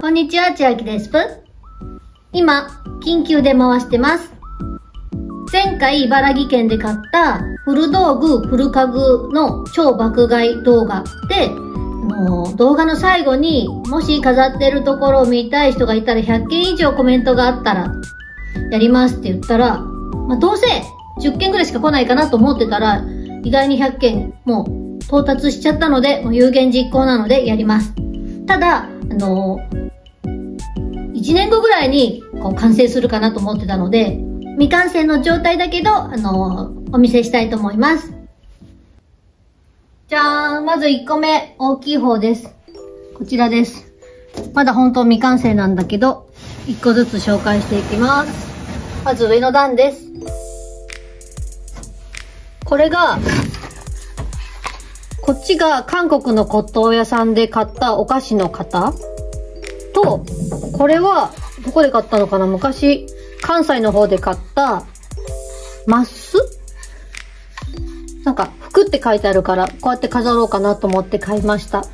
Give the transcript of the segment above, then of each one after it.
こんにちは、千秋です。今、緊急で回してます。前回、茨城県で買った古道具、古家具の超爆買い動画で、の動画の最後にもし飾ってるところを見たい人がいたら100件以上コメントがあったら、やりますって言ったら、まあ、どうせ10件ぐらいしか来ないかなと思ってたら、意外に100件もう到達しちゃったので、もう有言実行なのでやります。ただ、あの1年後ぐらいにこう完成するかなと思ってたので、未完成の状態だけど、あのお見せしたいと思います。じゃーん、まず1個目、大きい方です。こちらです。まだ本当未完成なんだけど、1個ずつ紹介していきます。まず上の段です。これが、こっちが韓国の骨董屋さんで買ったお菓子の型と、これは、どこで買ったのかな？昔、関西の方で買った、マス？なんか、服って書いてあるから、こうやって飾ろうかなと思って買いました。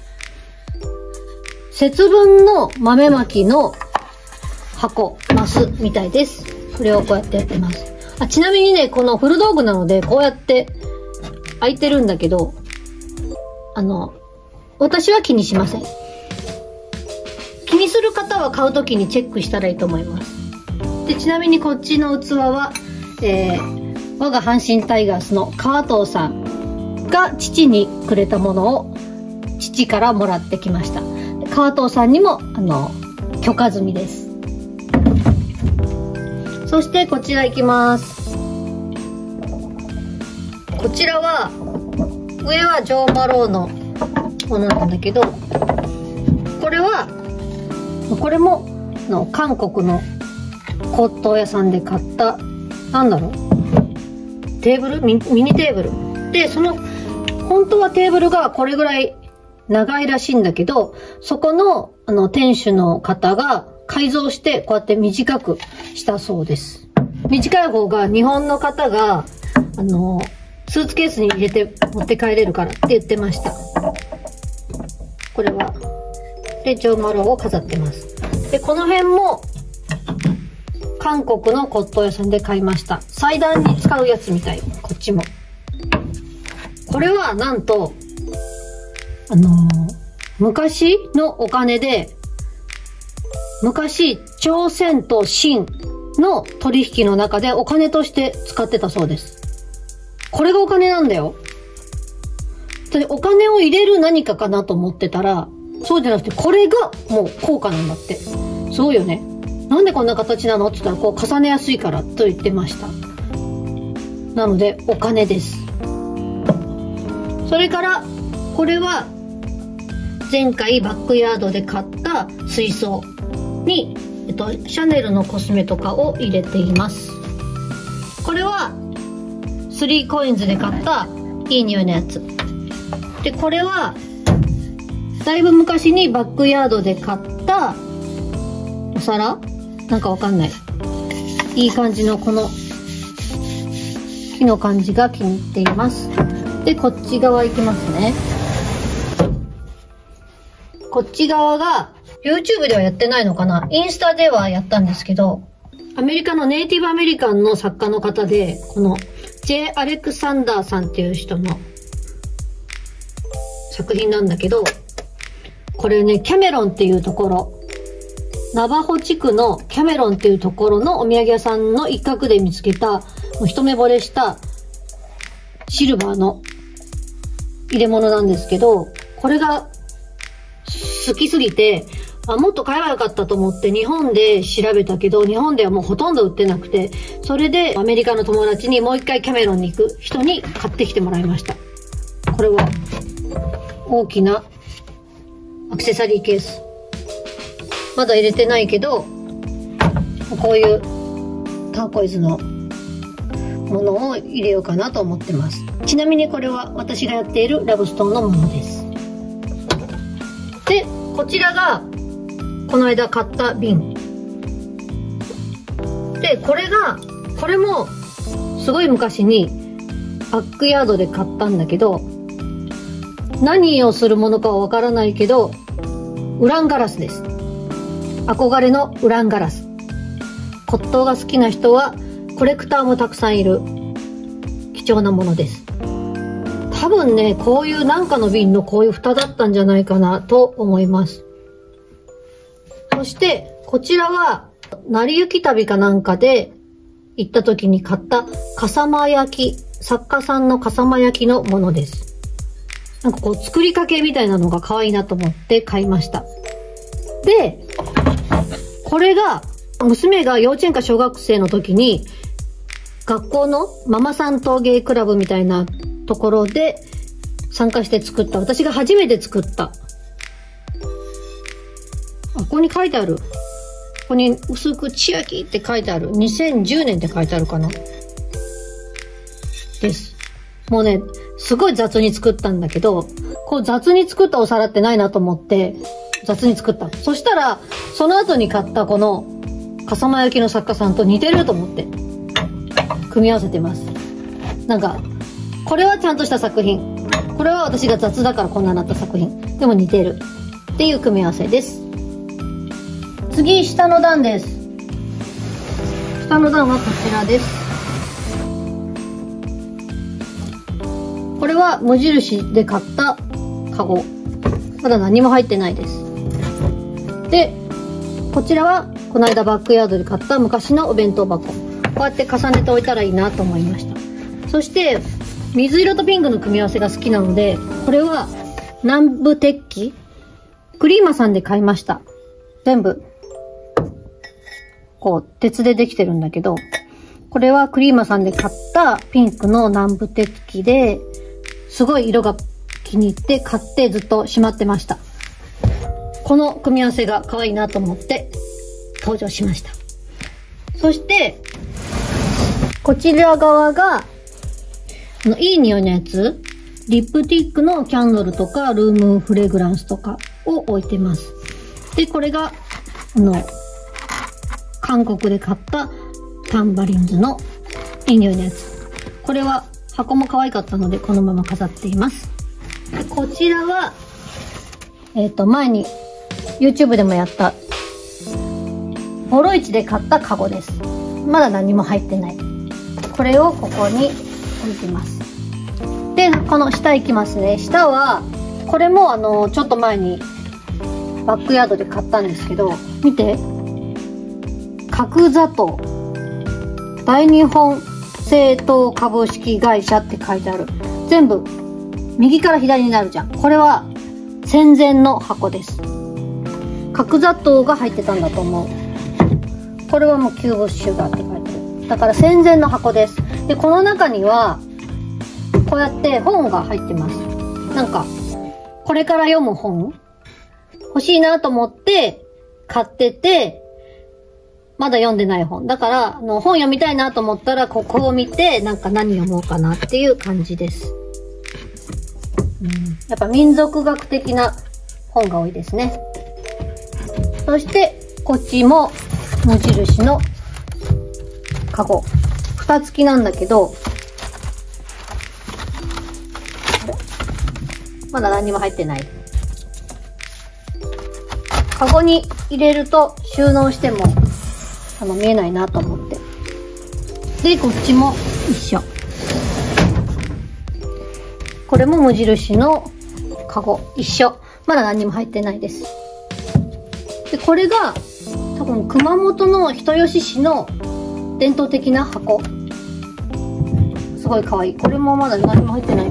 節分の豆まきの箱、マスみたいです。それをこうやってやってます。あ、ちなみにね、この古道具なので、こうやって開いてるんだけど、あの、私は気にしません。気にする方は買うときにチェックしたらいいと思います。で、ちなみにこっちの器は、えー、我が阪神タイガースの川藤さんが父にくれたものを父からもらってきました。川藤さんにも、あの、許可済みです。そしてこちら行きます。こちらは、上はジョーマローのものなんだけど、これは、これも、の韓国の骨董屋さんで買った、なんだろう、テーブル？ミニテーブル。で、その、本当はテーブルがこれぐらい長いらしいんだけど、そこの、あの、店主の方が改造して、こうやって短くしたそうです。短い方が日本の方が、あの、スーツケースに入れて持って帰れるからって言ってました。これは。で、ジョーマロを飾ってます。で、この辺も、韓国の骨董屋さんで買いました。祭壇に使うやつみたい。こっちも。これは、なんと、あのー昔のお金で、昔、朝鮮と清の取引の中でお金として使ってたそうです。これがお金なんだよ。お金を入れる何かかなと思ってたら、そうじゃなくて、これがもう効果なんだって。すごいよね。なんでこんな形なの？って言ったら、こう重ねやすいからと言ってました。なので、お金です。それから、これは、前回バックヤードで買った水槽に、えっと、シャネルのコスメとかを入れています。これは、3コインズで買ったいい匂いのやつ。で、これは、だいぶ昔にバックヤードで買ったお皿なんかわかんない。いい感じのこの木の感じが気に入っています。で、こっち側行きますね。こっち側が YouTube ではやってないのかな？インスタではやったんですけど、アメリカのネイティブアメリカンの作家の方で、この J. アレクサンダーさんっていう人の作品なんだけど、これね、キャメロンっていうところ、ナバホ地区のキャメロンっていうところのお土産屋さんの一角で見つけた、もう一目惚れしたシルバーの入れ物なんですけど、これが好きすぎて、あ、もっと買えばよかったと思って日本で調べたけど、日本ではもうほとんど売ってなくて、それでアメリカの友達にもう一回キャメロンに行く人に買ってきてもらいました。これは大きなアクセサリーケース。まだ入れてないけど、こういうターコイズのものを入れようかなと思ってます。ちなみにこれは私がやっているラブストーンのものですで。こちらが、この間買った瓶。で、これが、これも、すごい昔に、バックヤードで買ったんだけど、何をするものかはわからないけど、ウランガラスです。憧れのウランガラス。骨董が好きな人は、コレクターもたくさんいる、貴重なものです。多分ね、こういうなんかの瓶のこういう蓋だったんじゃないかなと思います。そして、こちらは、成り行き旅かなんかで行った時に買った笠間焼き、作家さんの笠間焼きのものです。なんかこう作りかけみたいなのが可愛いなと思って買いました。で、これが、娘が幼稚園か小学生の時に、学校のママさん陶芸クラブみたいなところで参加して作った、私が初めて作った。あ、ここに書いてある。ここに薄く千秋って書いてある。2010年って書いてあるかな。です。もうね、すごい雑に作ったんだけど、こう雑に作ったお皿ってないなと思って、雑に作った。そしたら、その後に買ったこの、笠間焼きの作家さんと似てると思って、組み合わせてます。なんか、これはちゃんとした作品。これは私が雑だからこんなになった作品。でも似てる。っていう組み合わせです。次、下の段です。下の段はこちらです。これは無印で買ったカゴ。まだ何も入ってないです。で、こちらはこの間バックヤードで買った昔のお弁当箱。こうやって重ねておいたらいいなと思いました。そして、水色とピンクの組み合わせが好きなので、これは南部鉄器クリーマさんで買いました。全部、こう、鉄でできてるんだけど、これはクリーマさんで買ったピンクの南部鉄器で、すごい色が気に入って買ってずっとしまってました。この組み合わせが可愛いなと思って登場しました。そして、こちら側が、あの、いい匂いのやつ、リップティックのキャンドルとか、ルームフレグランスとかを置いてます。で、これが、あの、韓国で買ったタンバリンズのいい匂いのやつ。これは箱も可愛かったのでこのまま飾っています。こちらは、えっ、と、前に YouTube でもやった、ボロ市で買ったカゴです。まだ何も入ってない。これをここに置いてます。で、この下行きますね。下は、これもあの、ちょっと前にバックヤードで買ったんですけど、見て。角砂糖。大日本製糖株式会社って書いてある。全部、右から左になるじゃん。これは、戦前の箱です。角砂糖が入ってたんだと思う。これはもうキューブシュガーって書いてる。だから戦前の箱です。で、この中には、こうやって本が入ってます。なんか、これから読む本？欲しいなと思って買ってて、まだ読んでない本。だから、あの、本読みたいなと思ったら、ここを見て、なんか何読もうかなっていう感じです。うん、やっぱ民族学的な本が多いですね。そして、こっちも無印のカゴ。蓋付きなんだけど、まだ何にも入ってない。カゴに入れると収納してもあの見えないなと思って。で、こっちも一緒。これも無印のカゴ一緒。まだ何にも入ってないです。で、これが多分熊本の人吉市の伝統的な箱。すごい可愛い。これもまだ何も入ってない。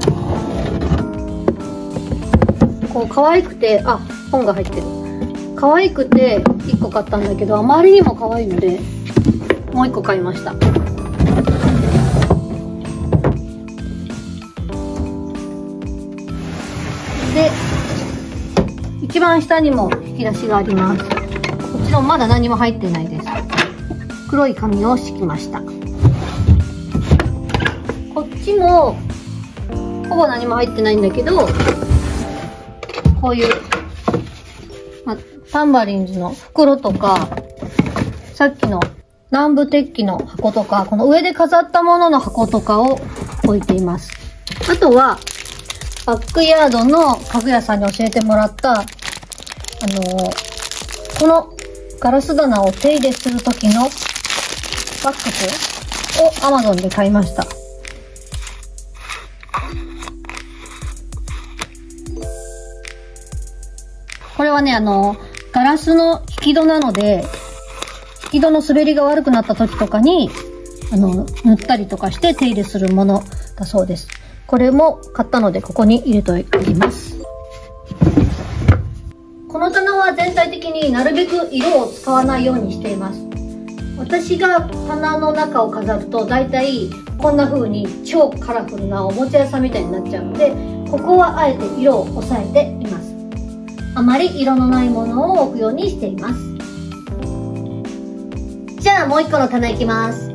こう可愛くて、あ、本が入ってる。可愛くて1個買ったんだけど、あまりにも可愛いので、もう1個買いました。一番下にも引き出しがあります。こっちのまだ何も入ってないです。黒い紙を敷きました。こっちも、ほぼ何も入ってないんだけど、こういうま、タンバリンズの袋とか、さっきの南部鉄器の箱とか、この上で飾ったものの箱とかを置いています。あとは、バックヤードの家具屋さんに教えてもらった、あのーこのガラス棚を手入れするときのワックスを Amazon で買いました。これはね、あの、ガラスの引き戸なので、引き戸の滑りが悪くなった時とかに、あの、塗ったりとかして手入れするものだそうです。これも買ったので、ここに入れておきます。この棚は全体的になるべく色を使わないようにしています。私が棚の中を飾ると大体こんな風に超カラフルなおもちゃ屋さんみたいになっちゃうので、ここはあえて色を抑えています。あまり色のないものを置くようにしています。じゃあもう一個の棚いきます。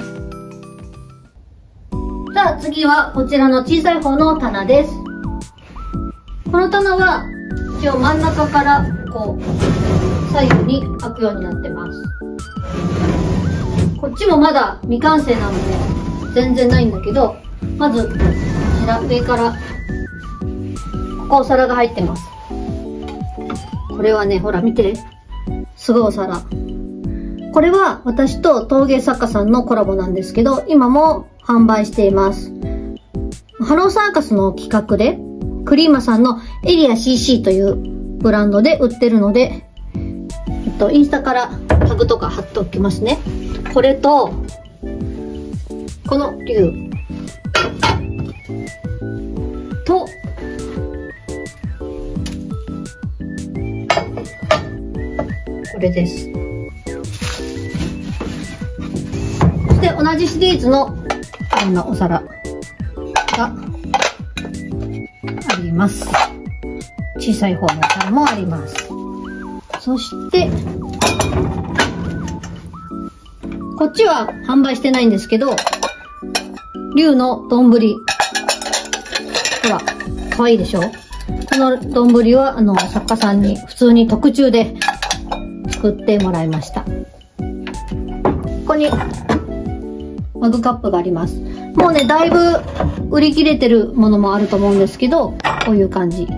じゃあ次はこちらの小さい方の棚です。この棚は一応真ん中からこう左右に開くようになってます。こっちもまだ未完成なので全然ないんだけど、まずこちら上からここお皿が入ってます。これはね、ほら見て。すごいお皿。これは私と陶芸作家さんのコラボなんですけど、今も販売しています。ハローサーカスの企画で、クリーマさんのエリア CC というブランドで売ってるので、えっと、インスタからタグとか貼っておきますね。これと、この竜。と、これです。そして同じシリーズのこんなお皿があります。小さい方のお皿もあります。そして、こっちは販売してないんですけど、竜の丼。ほら、かわいいでしょ？この丼は、あの、作家さんに普通に特注で作ってもらいました。ここに、マグカップがあります。もうね、だいぶ売り切れてるものもあると思うんですけど、こういう感じ。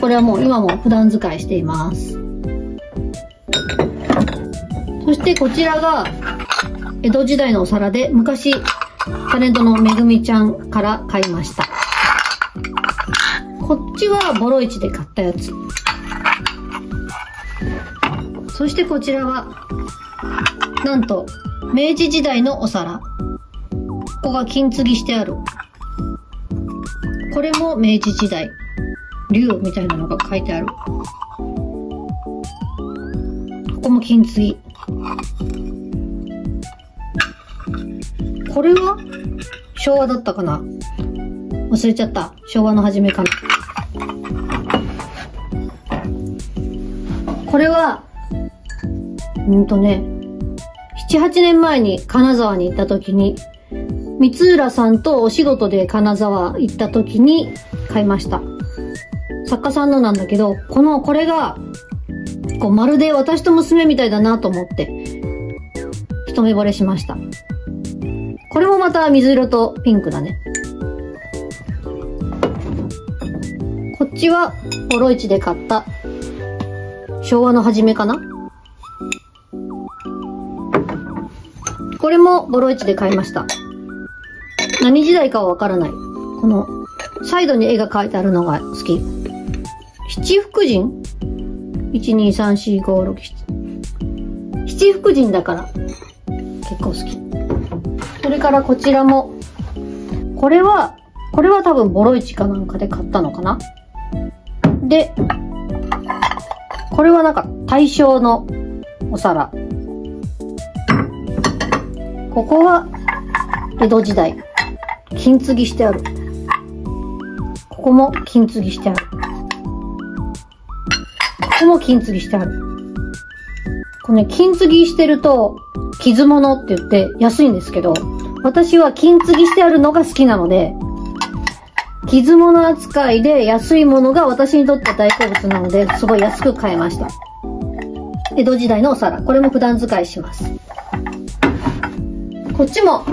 これはもう今も普段使いしています。そしてこちらが、江戸時代のお皿で、昔、タレントのめぐみちゃんから買いました。こっちはボロ市で買ったやつ。そしてこちらは、なんと、明治時代のお皿。ここが金継ぎしてある。これも明治時代。竜みたいなのが書いてある。ここも金継ぎ。これは？昭和だったかな？忘れちゃった。昭和の初めかな？これは、うんとね、7、8年前に金沢に行った時に、三浦さんとお仕事で金沢行った時に買いました。作家さんのなんだけど、この、これが、こう、まるで私と娘みたいだなと思って、一目惚れしました。これもまた水色とピンクだね。こっちは、ボロ市で買った、昭和の初めかな？これもボロ市で買いました。何時代かはわからない。この、サイドに絵が描いてあるのが好き。七福神 ?1、2、3、4、5、6、7。七福神だから、結構好き。それからこちらも、これは、これは多分ボロ市かなんかで買ったのかな？で、これはなんか大正のお皿。ここは江戸時代。金継ぎしてある。ここも金継ぎしてある。ここも金継ぎしてある。これね、金継ぎしてると、傷物って言って安いんですけど、私は金継ぎしてあるのが好きなので、傷物扱いで安いものが私にとって大好物なので、すごい安く買えました。江戸時代のお皿。これも普段使いします。こっちも、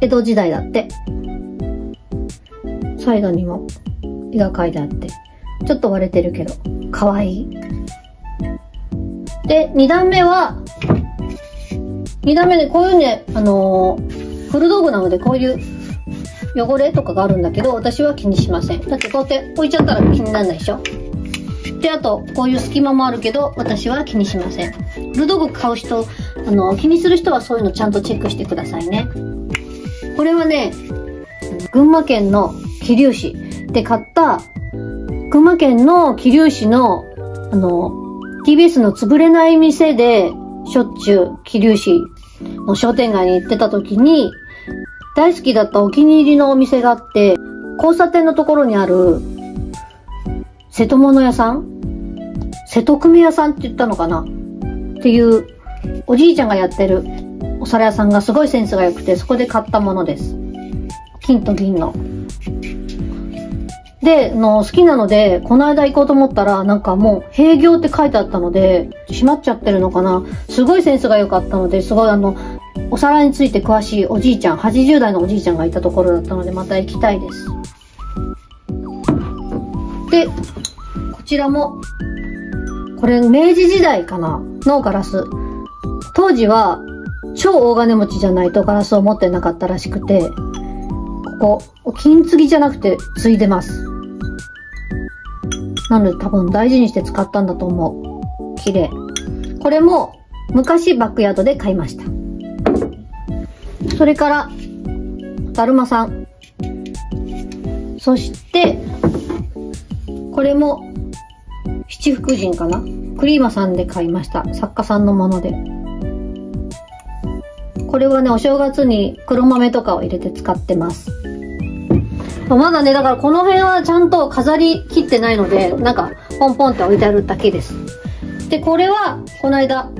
江戸時代だって。サイドにも絵が描いてあって。ちょっと割れてるけど、かわいい。で、二段目は、二段目でこういうね、あのー、古道具なのでこういう汚れとかがあるんだけど、私は気にしません。だってこうやって置いちゃったら気にならないでしょで、あと、こういう隙間もあるけど、私は気にしません。古道具買う人、あの、気にする人はそういうのちゃんとチェックしてくださいね。これはね、群馬県の桐生市で買った群馬県の桐生市の、あの、TBS の潰れない店で、しょっちゅう桐生市の商店街に行ってた時に、大好きだったお気に入りのお店があって、交差点のところにある、瀬戸物屋さん？瀬戸組屋さんって言ったのかな？っていう、おじいちゃんがやってるお皿屋さんがすごいセンスが良くて、そこで買ったものです。金と銀の。で、の、好きなので、この間行こうと思ったら、なんかもう、閉業って書いてあったので、閉まっちゃってるのかな。すごいセンスが良かったので、すごいあの、お皿について詳しいおじいちゃん、80代のおじいちゃんがいたところだったので、また行きたいです。で、こちらも、これ明治時代かな？のガラス。当時は、超大金持ちじゃないとガラスを持ってなかったらしくて、ここ、金継ぎじゃなくて継いでます。なので多分大事にして使ったんだと思う。綺麗。これも昔バックヤードで買いました。それから、だるまさん。そして、これも七福神かな？クリーマさんで買いました。作家さんのもので。これはね、お正月に黒豆とかを入れて使ってます。まだね、だからこの辺はちゃんと飾り切ってないので、なんか、ポンポンって置いてあるだけです。で、これは、この間、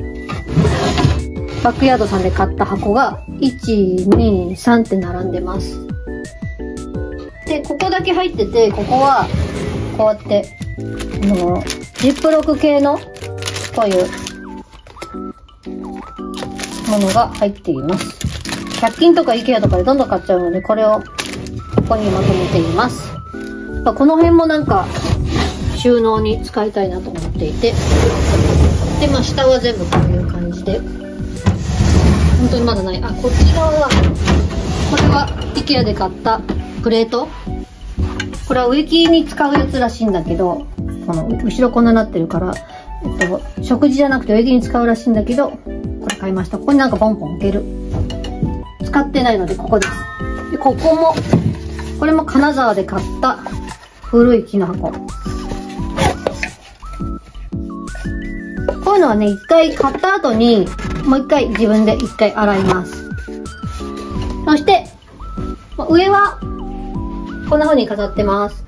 バックヤードさんで買った箱が、1、2、3って並んでます。で、ここだけ入ってて、ここは、こうやって、あの、ジップロック系の、こういう、ものが入っています。100均とか IKEA とかでどんどん買っちゃうので、これをここにまとめています。この辺もなんか収納に使いたいなと思っていて。で、まあ下は全部こういう感じで。本当にまだない。あ、こっち側は、これは IKEA で買ったプレート。これは植木に使うやつらしいんだけど、この後ろこんななってるから、えっと、食事じゃなくて植木に使うらしいんだけど、これ買いました。ここになんかポンポン置ける。使ってないのでここです。で、ここもこれも金沢で買った古い木の箱。こういうのはね、一回買った後に、もう一回自分で一回洗います。そして、上は、こんな風に飾ってます。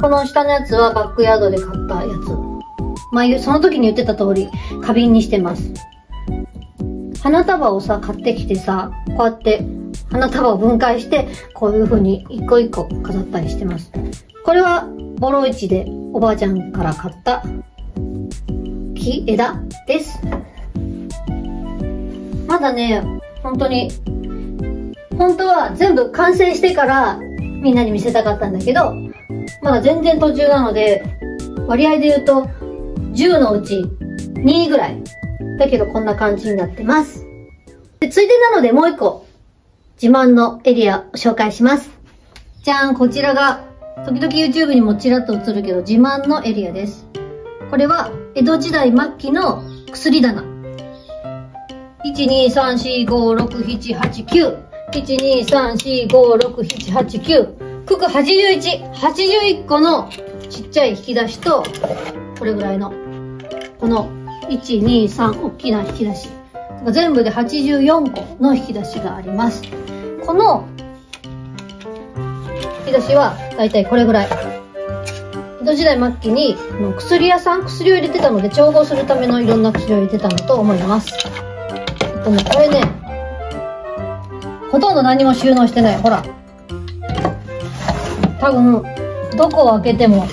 この下のやつはバックヤードで買ったやつ。まあ、その時に言ってた通り、花瓶にしてます。花束をさ、買ってきてさ、こうやって花束を分解して、こういう風に一個一個飾ったりしてます。これは、ボロ市でおばあちゃんから買った木、枝です。まだね、本当に、本当は全部完成してからみんなに見せたかったんだけど、まだ全然途中なので、割合で言うと10のうち2ぐらい。だけどこんな感じになってます。で、ついでなのでもう一個自慢のエリアを紹介します。じゃーん、こちらが、時々 YouTube にもちらっと映るけど、自慢のエリアです。これは、江戸時代末期の薬棚。1,2,3,4,5,6,7,8,9 1,2,3,4,5,6,7,8,9九九81、81個のちっちゃい引き出しと、これぐらいの、この、1、2、3、大きな引き出し。全部で84個の引き出しがあります。この引き出しはだいたいこれぐらい。江戸時代末期に薬屋さん薬を入れてたので調合するためのいろんな薬を入れてたんだと思います。えっとね、これね、ほとんど何も収納してない。ほら。多分、どこを開けても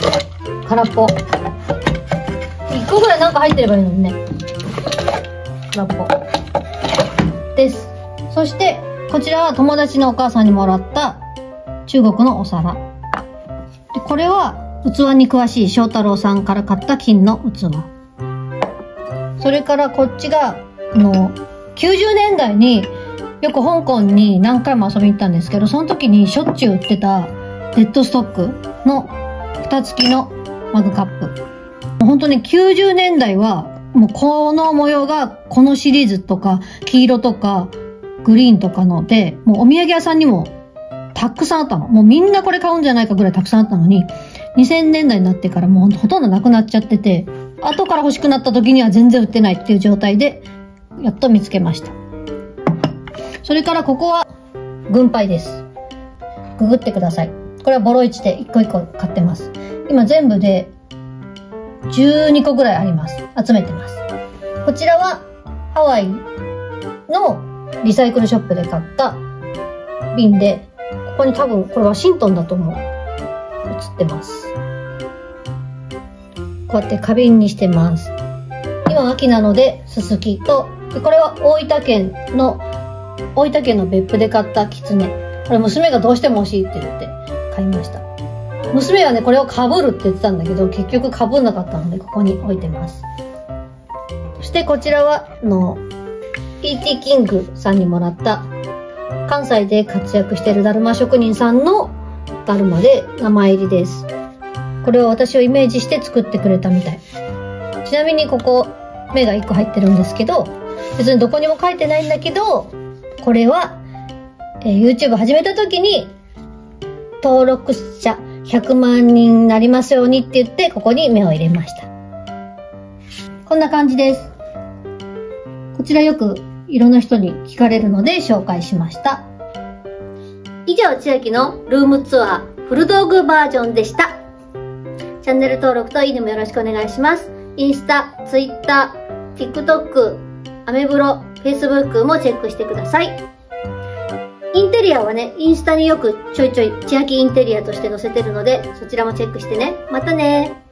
空っぽ。1個ぐらいなんか入ってればいいのにね。ラッポ。です。そして、こちらは友達のお母さんにもらった中国のお皿。でこれは器に詳しい翔太郎さんから買った金の器。それからこっちが、あの、90年代によく香港に何回も遊びに行ったんですけど、その時にしょっちゅう売ってたデッドストックの蓋付きのマグカップ。本当に90年代はもうこの模様がこのシリーズとか黄色とかグリーンとかので、もうお土産屋さんにもたくさんあったの。もうみんなこれ買うんじゃないかぐらいたくさんあったのに、2000年代になってからもうほとんどなくなっちゃってて、後から欲しくなった時には全然売ってないっていう状態で、やっと見つけました。それからここは、軍配です。ググってください。これはボロ市で一個一個買ってます。今全部で12個ぐらいあります。集めてます。こちらはハワイのリサイクルショップで買った瓶で、ここに多分これワシントンだと思う。映ってます。こうやって花瓶にしてます。今秋なので、ススキと、これは大分県の、大分県の別府で買ったキツネ。これ娘がどうしても欲しいって言って買いました。娘はね、これを被るって言ってたんだけど、結局被んなかったので、ここに置いてます。そしてこちらは、あの、PT キングさんにもらった、関西で活躍しているだるま職人さんのだるまで名前入りです。これを私をイメージして作ってくれたみたい。ちなみにここ、目が1個入ってるんですけど、別にどこにも書いてないんだけど、これは、えー YouTube 始めた時に、登録者100万人になりますようにって言って、ここに目を入れました。こんな感じです。こちらよくいろんな人に聞かれるので紹介しました。以上、千秋のルームツアーフル道具バージョンでした。チャンネル登録といいねもよろしくお願いします。インスタ、ツイッター、TikTok、アメブロ、Facebook もチェックしてください。インテリアはね、インスタによくちょいちょい千秋インテリアとして載せてるので、そちらもチェックしてね。またね